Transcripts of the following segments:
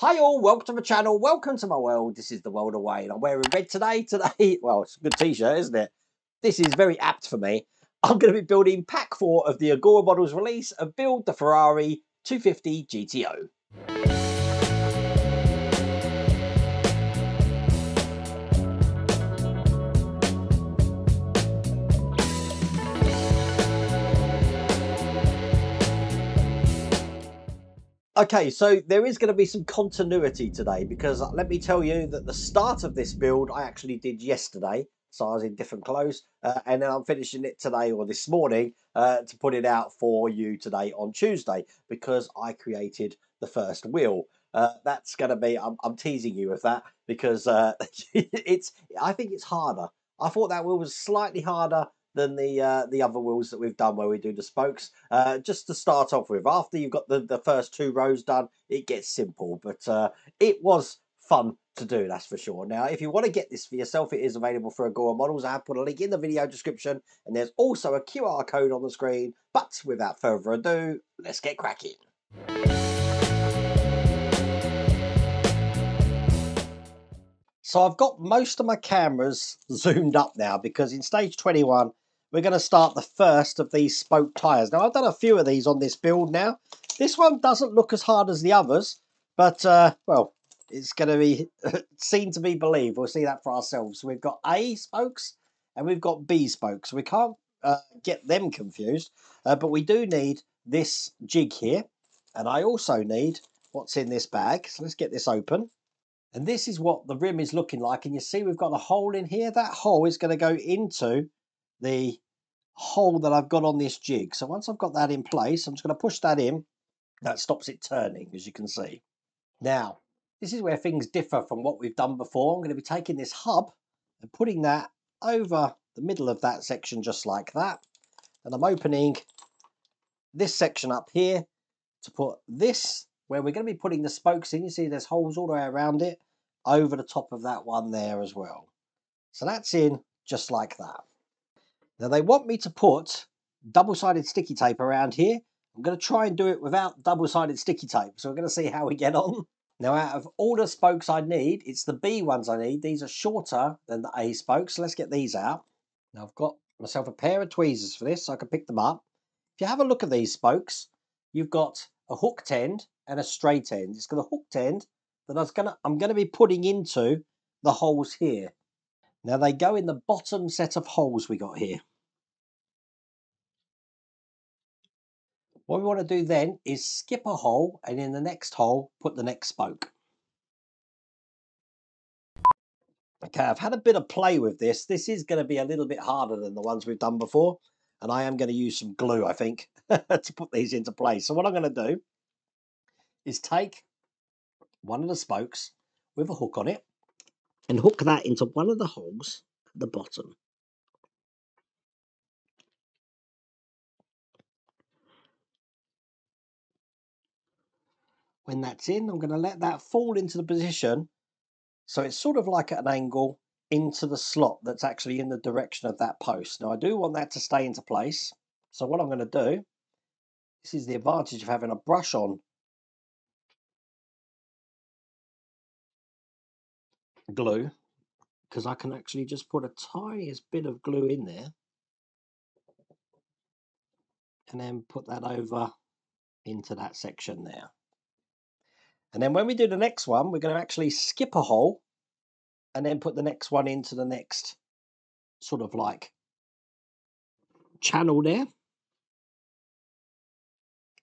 Hi all, welcome to the channel, welcome to my world. This is the world of Wayne. I'm wearing red today. Today, well, it's a good t-shirt, isn't it? This is very apt for me. I'm going to be building pack four of the Agora models release and build the Ferrari 250 GTO. Okay, so there is going to be some continuity today because let me tell you that the start of this build I actually did yesterday. So I was in different clothes uh, and then I'm finishing it today or this morning uh, to put it out for you today on Tuesday because I created the first wheel. Uh, that's going to be, I'm, I'm, teasing you with that because uh, it's, I think it's harder. I thought that wheel was slightly harder than the uh, the other wheels that we've done where we do the spokes. Uh, just to start off with, after you've got the, the first two rows done, it gets simple, but uh, it was fun to do, that's for sure. Now, if you want to get this for yourself, it is available for Agora Models. I have put a link in the video description, and there's also a QR code on the screen. But without further ado, let's get cracking. So I've got most of my cameras zoomed up now because in stage 21 we're going to start the first of these spoke tyres. Now, I've done a few of these on this build now. This one doesn't look as hard as the others, but, uh, well, it's going to be seen to be believed. We'll see that for ourselves. We've got A spokes and we've got B spokes. We can't uh, get them confused, uh, but we do need this jig here. And I also need what's in this bag. So let's get this open. And this is what the rim is looking like. And you see we've got a hole in here. That hole is going to go into the hole that I've got on this jig. So once I've got that in place, I'm just going to push that in. That stops it turning, as you can see. Now, this is where things differ from what we've done before. I'm going to be taking this hub and putting that over the middle of that section just like that. And I'm opening this section up here to put this where we're going to be putting the spokes in. You see there's holes all the way around it over the top of that one there as well. So that's in just like that. Now they want me to put double-sided sticky tape around here. I'm going to try and do it without double-sided sticky tape. So we're going to see how we get on. Now out of all the spokes I need, it's the B ones I need. These are shorter than the A spokes. So let's get these out. Now I've got myself a pair of tweezers for this so I can pick them up. If you have a look at these spokes, you've got a hooked end and a straight end. It's got a hooked end that I was gonna, I'm going to be putting into the holes here. Now they go in the bottom set of holes we got here. What we want to do then is skip a hole and in the next hole put the next spoke. Okay, I've had a bit of play with this. This is going to be a little bit harder than the ones we've done before. And I am going to use some glue, I think, to put these into place. So what I'm going to do is take one of the spokes with a hook on it and hook that into one of the holes at the bottom. When that's in, I'm going to let that fall into the position so it's sort of like at an angle into the slot that's actually in the direction of that post. Now I do want that to stay into place. So what I'm going to do, this is the advantage of having a brush on glue because I can actually just put a tiniest bit of glue in there and then put that over into that section there. And then when we do the next one, we're going to actually skip a hole and then put the next one into the next sort of like channel there.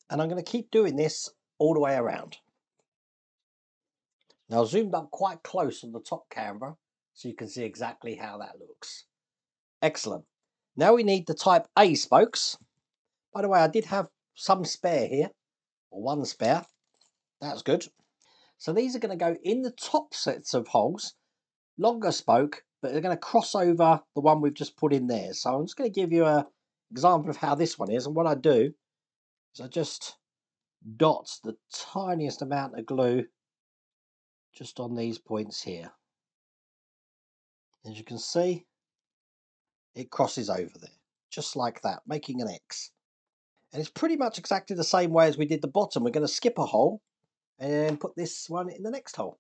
And I'm going to keep doing this all the way around. Now I zoomed up quite close on the top camera so you can see exactly how that looks. Excellent. Now we need the type A spokes. By the way, I did have some spare here, or one spare. That's good. So these are going to go in the top sets of holes, longer spoke, but they're going to cross over the one we've just put in there. So I'm just going to give you an example of how this one is. And what I do is I just dot the tiniest amount of glue just on these points here. As you can see, it crosses over there, just like that, making an X. And it's pretty much exactly the same way as we did the bottom. We're going to skip a hole, and put this one in the next hole.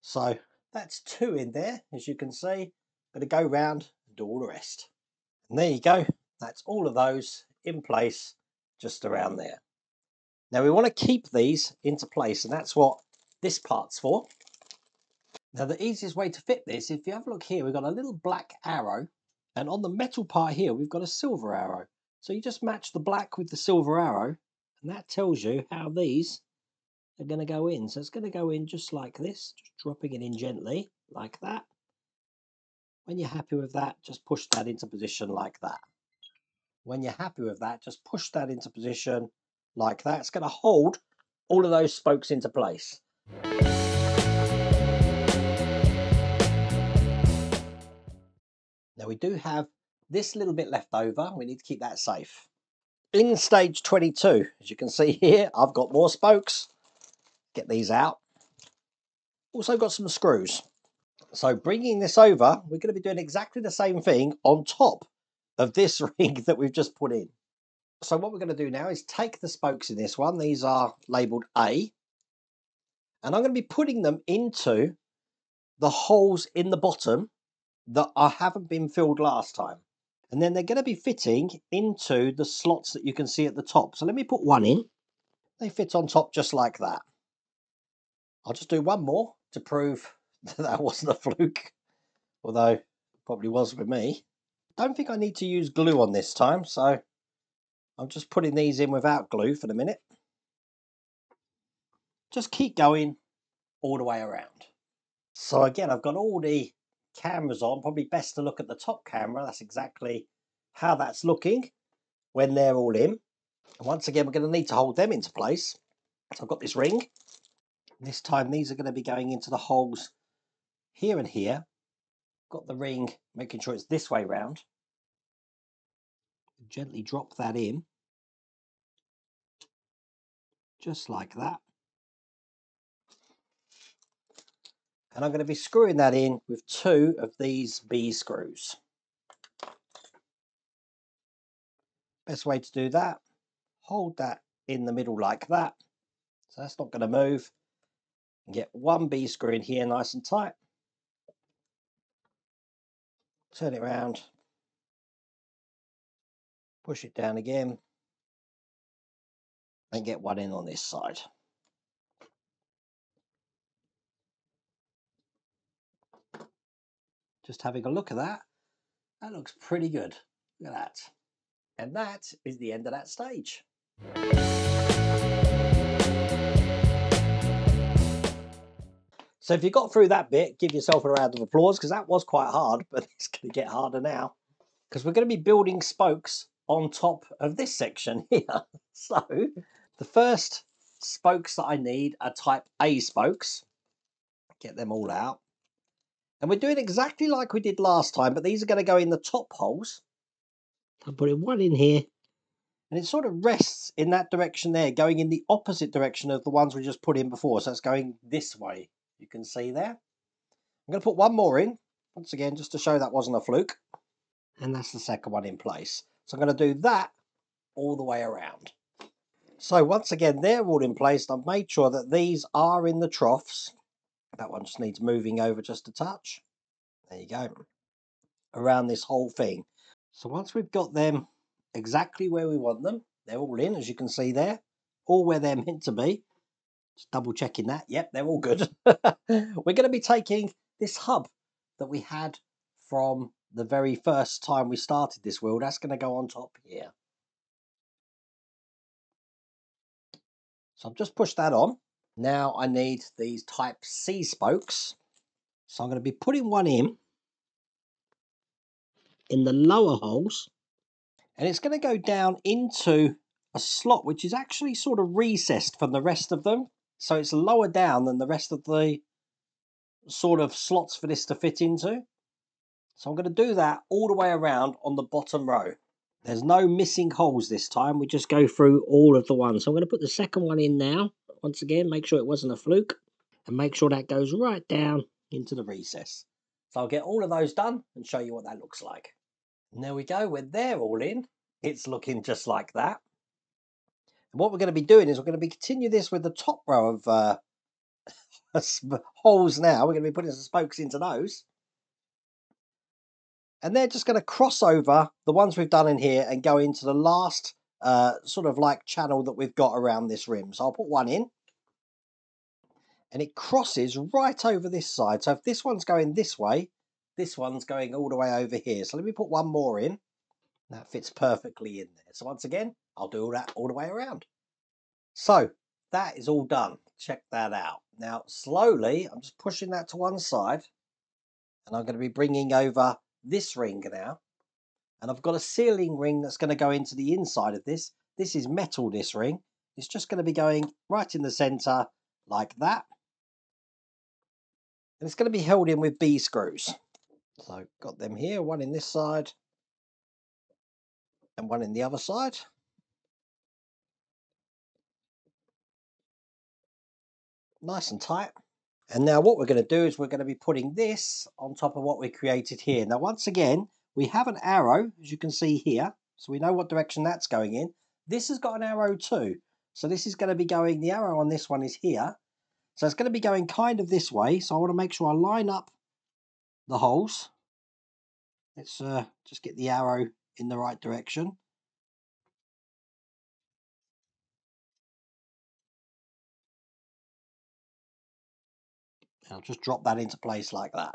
So that's two in there, as you can see. To go round and do all the rest. And there you go. That's all of those in place just around there. Now we want to keep these into place and that's what this part's for. Now the easiest way to fit this, if you have a look here, we've got a little black arrow and on the metal part here, we've got a silver arrow. So you just match the black with the silver arrow and that tells you how these are going to go in. So it's going to go in just like this, just dropping it in gently like that. When you're happy with that, just push that into position like that. When you're happy with that, just push that into position like that. It's going to hold all of those spokes into place. Now we do have this little bit left over. We need to keep that safe. In stage 22, as you can see here, I've got more spokes. Get these out. Also got some screws. So bringing this over, we're going to be doing exactly the same thing on top of this ring that we've just put in. So what we're going to do now is take the spokes in this one. These are labelled A. And I'm going to be putting them into the holes in the bottom that I haven't been filled last time. And then they're going to be fitting into the slots that you can see at the top. So let me put one in. They fit on top just like that. I'll just do one more to prove that that wasn't a fluke. Although, probably was with me. Don't think I need to use glue on this time, so I'm just putting these in without glue for the minute. Just keep going all the way around. So again, I've got all the cameras on. Probably best to look at the top camera. That's exactly how that's looking when they're all in. And once again, we're going to need to hold them into place. So I've got this ring. This time, these are going to be going into the holes here and here. Got the ring, making sure it's this way round. Gently drop that in. Just like that. And I'm going to be screwing that in with two of these B screws. Best way to do that, hold that in the middle like that. So that's not going to move. Get one B screw in here nice and tight. Turn it around. Push it down again. And get one in on this side. Just having a look at that. That looks pretty good. Look at that. And that is the end of that stage. So if you got through that bit, give yourself a round of applause because that was quite hard, but it's going to get harder now. Because we're going to be building spokes on top of this section here. So the first spokes that I need are type A spokes. Get them all out. And we're doing exactly like we did last time, but these are going to go in the top holes. I'm putting one in here. And it sort of rests in that direction there, going in the opposite direction of the ones we just put in before. So it's going this way you can see there. I'm going to put one more in, once again, just to show that wasn't a fluke. And that's the second one in place. So I'm going to do that all the way around. So once again, they're all in place. I've made sure that these are in the troughs. That one just needs moving over just a touch. There you go. Around this whole thing. So once we've got them exactly where we want them, they're all in, as you can see there, all where they're meant to be. Just double checking that. Yep, they're all good. We're going to be taking this hub that we had from the very first time we started this wheel. That's going to go on top here. So I've just pushed that on. Now I need these type C spokes. So I'm going to be putting one in in the lower holes and it's going to go down into a slot which is actually sort of recessed from the rest of them so it's lower down than the rest of the sort of slots for this to fit into. So I'm going to do that all the way around on the bottom row. There's no missing holes this time. We just go through all of the ones. So I'm going to put the second one in now. Once again, make sure it wasn't a fluke. And make sure that goes right down into the recess. So I'll get all of those done and show you what that looks like. And there we go. We're there all in, it's looking just like that. And what we're going to be doing is we're going to be continue this with the top row of uh, holes now. We're going to be putting some spokes into those. And they're just going to cross over the ones we've done in here and go into the last uh, sort of like channel that we've got around this rim. So I'll put one in. And it crosses right over this side. So if this one's going this way, this one's going all the way over here. So let me put one more in. That fits perfectly in there. So once again, I'll do all that all the way around. So that is all done. Check that out. Now, slowly, I'm just pushing that to one side. And I'm going to be bringing over this ring now. And I've got a sealing ring that's going to go into the inside of this. This is metal, this ring. It's just going to be going right in the centre like that. And it's going to be held in with B screws. So got them here, one in this side and one in the other side. Nice and tight. And now what we're going to do is we're going to be putting this on top of what we created here. Now once again, we have an arrow, as you can see here. So we know what direction that's going in. This has got an arrow too. So this is going to be going, the arrow on this one is here. So it's going to be going kind of this way. So I want to make sure I line up the holes. Let's uh, just get the arrow in the right direction. I'll just drop that into place like that.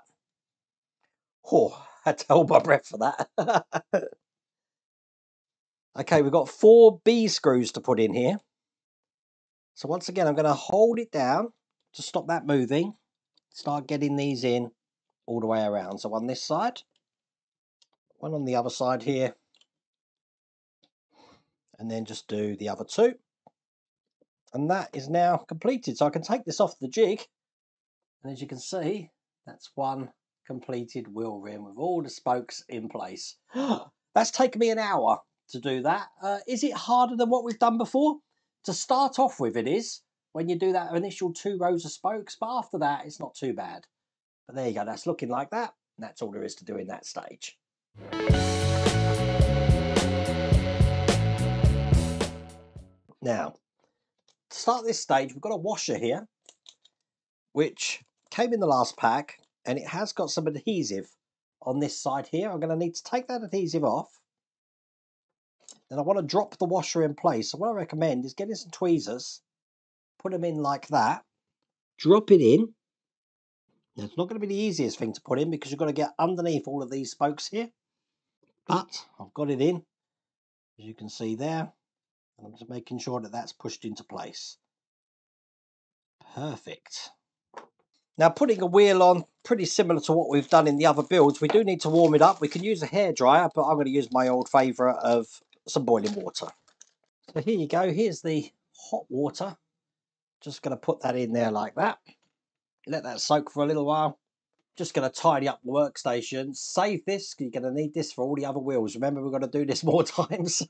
Oh, I had to hold my breath for that. okay, we've got four B screws to put in here. So once again, I'm going to hold it down to stop that moving. Start getting these in all the way around. So on this side, one on the other side here, and then just do the other two. And that is now completed. So I can take this off the jig, and as you can see, that's one completed wheel rim with all the spokes in place. that's taken me an hour to do that. Uh, is it harder than what we've done before? To start off with, it is when you do that initial two rows of spokes, but after that, it's not too bad. But there you go, that's looking like that. that's all there is to do in that stage. Now, to start this stage, we've got a washer here, which came in the last pack, and it has got some adhesive on this side here. I'm going to need to take that adhesive off. Then I want to drop the washer in place. So what I recommend is getting some tweezers, put them in like that, drop it in. Now, it's not going to be the easiest thing to put in because you've got to get underneath all of these spokes here. Ah, but I've got it in, as you can see there. And I'm just making sure that that's pushed into place. Perfect. Now putting a wheel on, pretty similar to what we've done in the other builds. We do need to warm it up. We can use a hairdryer, but I'm going to use my old favourite of some boiling water. So here you go. Here's the hot water. Just going to put that in there like that. Let that soak for a little while. Just going to tidy up the workstation. Save this, because you're going to need this for all the other wheels. Remember, we're going to do this more times.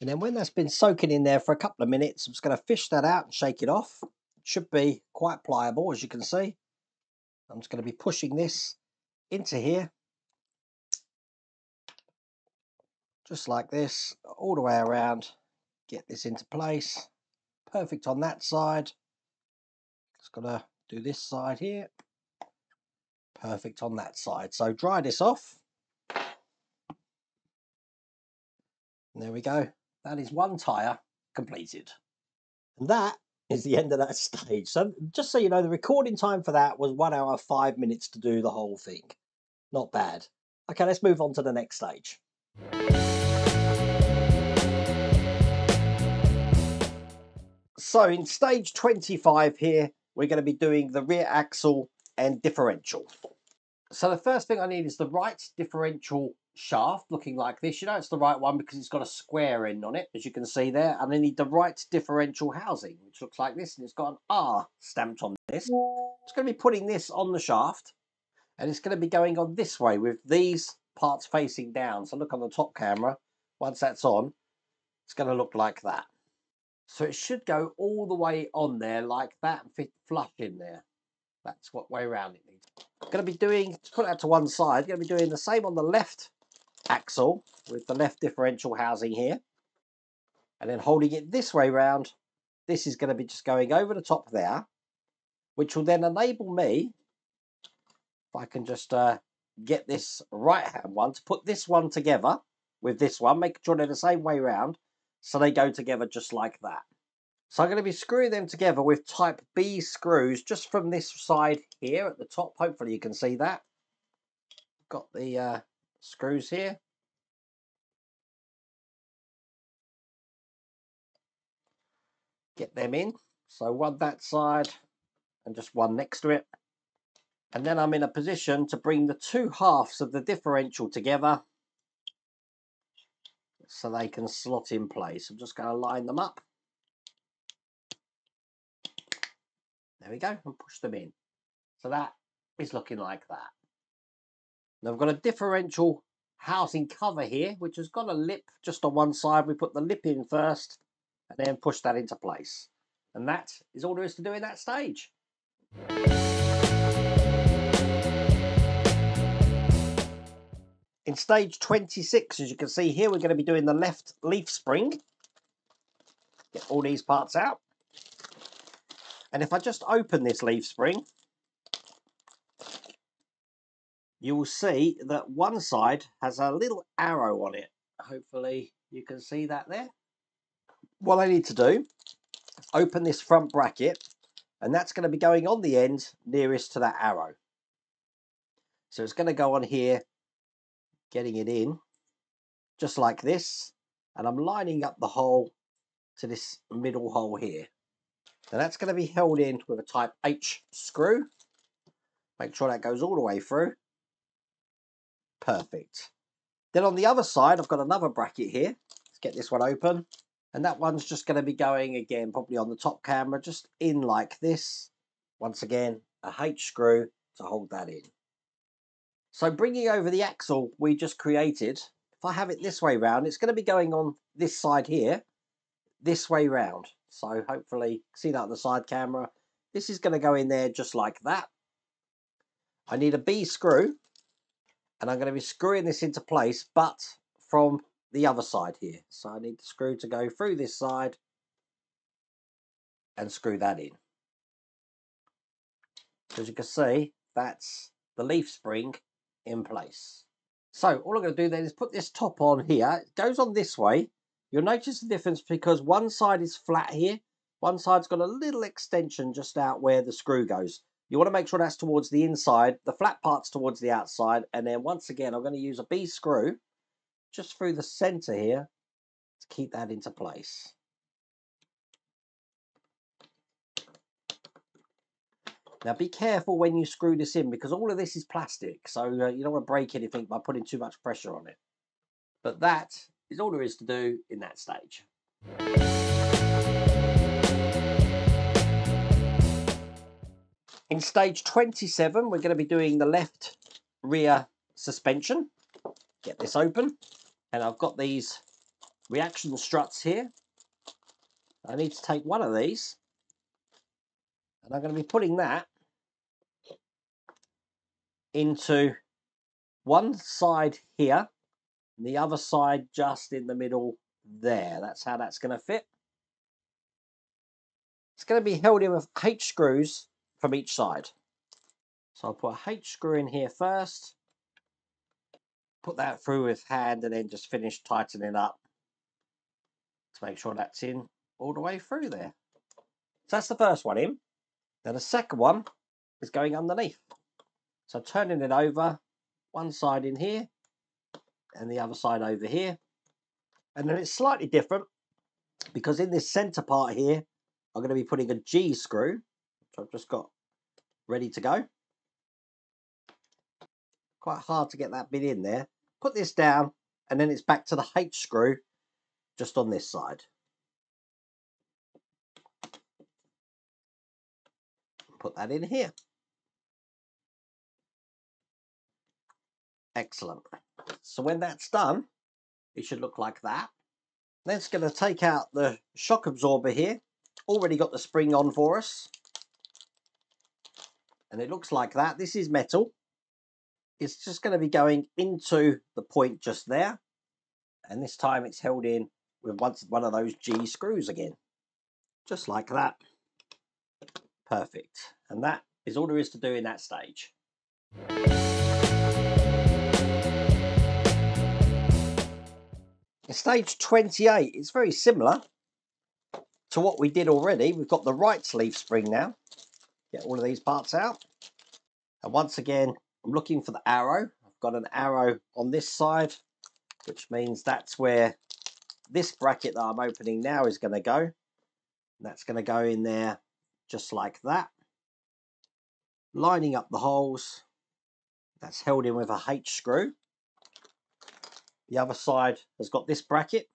And then when that's been soaking in there for a couple of minutes, I'm just going to fish that out and shake it off. It should be quite pliable, as you can see. I'm just going to be pushing this into here. Just like this, all the way around. Get this into place. Perfect on that side. Just got to do this side here. Perfect on that side. So dry this off. And there we go. That is one tyre completed. And that is the end of that stage. So just so you know, the recording time for that was one hour, five minutes to do the whole thing. Not bad. Okay, let's move on to the next stage. So in stage 25 here, we're going to be doing the rear axle and differential. So the first thing I need is the right differential shaft looking like this. You know it's the right one because it's got a square end on it, as you can see there. And I need the right differential housing, which looks like this, and it's got an R stamped on this. It's going to be putting this on the shaft, and it's going to be going on this way with these parts facing down. So look on the top camera. Once that's on, it's going to look like that. So it should go all the way on there like that and fit flush in there. That's what way around it needs. I'm going to be doing, put that to one side, I'm going to be doing the same on the left axle with the left differential housing here. And then holding it this way round, this is going to be just going over the top there. which will then enable me, if I can just uh, get this right hand one, to put this one together with this one, making sure they're the same way round, so they go together just like that. So I'm going to be screwing them together with type B screws just from this side here at the top. Hopefully you can see that. Got the uh, screws here. Get them in. So one that side and just one next to it. And then I'm in a position to bring the two halves of the differential together so they can slot in place. I'm just going to line them up. There we go, and push them in. So that is looking like that. Now I've got a differential housing cover here, which has got a lip just on one side. We put the lip in first and then push that into place. And that is all there is to do in that stage. In stage 26, as you can see here, we're going to be doing the left leaf spring. Get all these parts out. And if I just open this leaf spring, you will see that one side has a little arrow on it. Hopefully you can see that there. What I need to do, open this front bracket, and that's going to be going on the end nearest to that arrow. So it's going to go on here, getting it in, just like this, and I'm lining up the hole to this middle hole here. Now that's going to be held in with a type H screw. Make sure that goes all the way through. Perfect. Then on the other side, I've got another bracket here. Let's get this one open. And that one's just going to be going again, probably on the top camera, just in like this. Once again, a H screw to hold that in. So bringing over the axle we just created, if I have it this way round, it's going to be going on this side here, this way round. So hopefully, see that on the side camera. This is going to go in there just like that. I need a B screw, and I'm going to be screwing this into place, but from the other side here. So I need the screw to go through this side and screw that in. As you can see, that's the leaf spring in place. So all I'm going to do then is put this top on here. It goes on this way, You'll notice the difference because one side is flat here, one side's got a little extension just out where the screw goes. You want to make sure that's towards the inside, the flat part's towards the outside, and then once again I'm going to use a B screw just through the centre here to keep that into place. Now be careful when you screw this in because all of this is plastic, so uh, you don't want to break anything by putting too much pressure on it. But that is all there is to do in that stage. In stage 27, we're going to be doing the left rear suspension. Get this open. And I've got these reaction struts here. I need to take one of these. And I'm going to be putting that into one side here and the other side just in the middle there. That's how that's going to fit. It's going to be held in with H screws from each side. So I'll put a H screw in here first, put that through with hand and then just finish tightening up to make sure that's in all the way through there. So that's the first one in. Then the second one is going underneath. So turning it over, one side in here, and the other side over here. And then it's slightly different because in this center part here, I'm going to be putting a G screw, which I've just got ready to go. Quite hard to get that bit in there. Put this down and then it's back to the H screw just on this side. Put that in here. Excellent. So when that's done, it should look like that. Then it's going to take out the shock absorber here. Already got the spring on for us. And it looks like that. This is metal. It's just going to be going into the point just there. And this time it's held in with one of those G screws again. Just like that. Perfect. And that is all there is to do in that stage. Stage 28, it's very similar to what we did already. We've got the right leaf spring now. Get all of these parts out. And once again, I'm looking for the arrow. I've got an arrow on this side, which means that's where this bracket that I'm opening now is going to go. That's going to go in there just like that. Lining up the holes. That's held in with a H screw. The other side has got this bracket,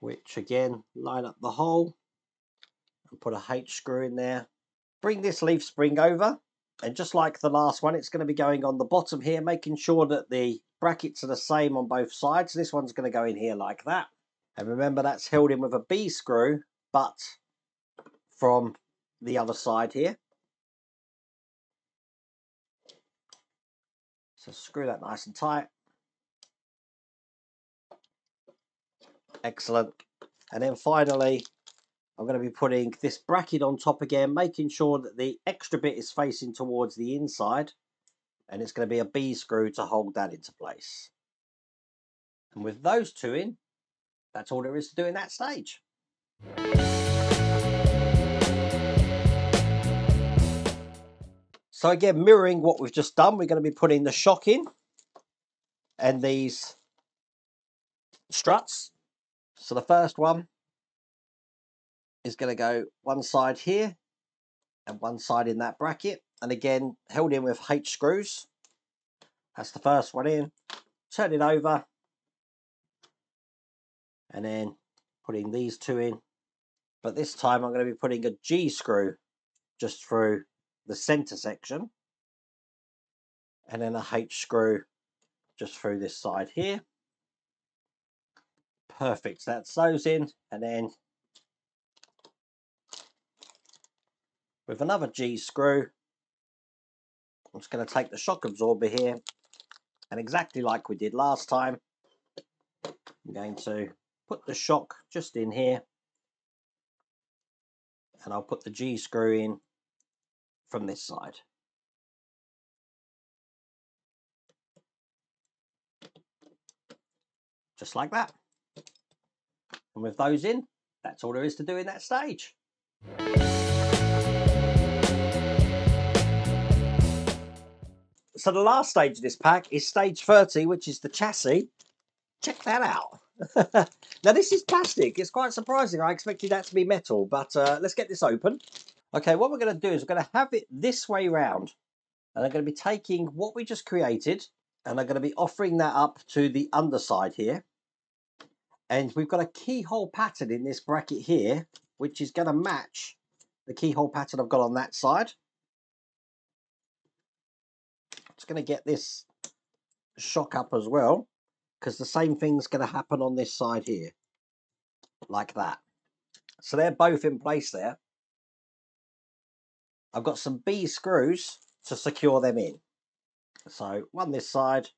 which again, line up the hole and put a H screw in there. Bring this leaf spring over and just like the last one, it's going to be going on the bottom here, making sure that the brackets are the same on both sides. This one's going to go in here like that. And remember that's held in with a B screw, but from the other side here. So screw that nice and tight. Excellent. And then finally, I'm going to be putting this bracket on top again, making sure that the extra bit is facing towards the inside. And it's going to be a B screw to hold that into place. And with those two in, that's all there is to do in that stage. So again, mirroring what we've just done, we're going to be putting the shock in and these struts so the first one is going to go one side here and one side in that bracket. And again, held in with H screws. That's the first one in. Turn it over. And then putting these two in. But this time I'm going to be putting a G screw just through the center section. And then a H screw just through this side here. Perfect. So that's those in and then with another G screw, I'm just going to take the shock absorber here and exactly like we did last time, I'm going to put the shock just in here and I'll put the G screw in from this side. Just like that. And with those in, that's all there is to do in that stage. So the last stage of this pack is stage 30, which is the chassis. Check that out. now this is plastic. It's quite surprising. I expected that to be metal, but uh, let's get this open. Okay, what we're going to do is we're going to have it this way round. And I'm going to be taking what we just created and I'm going to be offering that up to the underside here. And we've got a keyhole pattern in this bracket here, which is going to match the keyhole pattern I've got on that side. Just going to get this shock up as well, because the same thing's going to happen on this side here, like that. So they're both in place there. I've got some B screws to secure them in. So one this side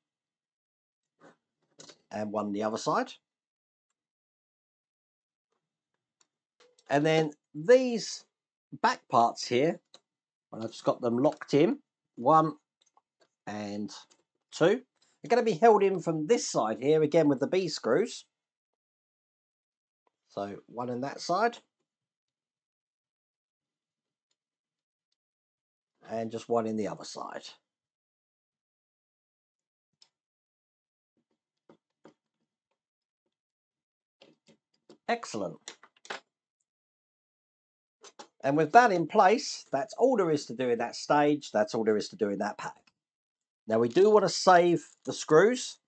and one the other side. And then these back parts here, I've just got them locked in, one and two. They're going to be held in from this side here, again with the B screws. So one in that side. And just one in the other side. Excellent. And with that in place, that's all there is to do in that stage. That's all there is to do in that pack. Now we do want to save the screws.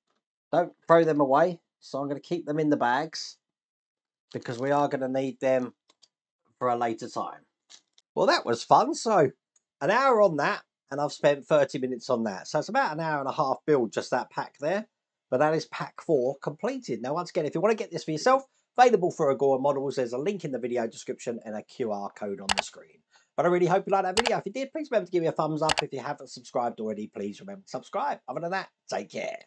Don't throw them away. So I'm going to keep them in the bags because we are going to need them for a later time. Well, that was fun. So an hour on that and I've spent 30 minutes on that. So it's about an hour and a half build, just that pack there. But that is pack four completed. Now, once again, if you want to get this for yourself, Available for Agora models. There's a link in the video description and a QR code on the screen. But I really hope you liked that video. If you did, please remember to give me a thumbs up. If you haven't subscribed already, please remember to subscribe. Other than that, take care.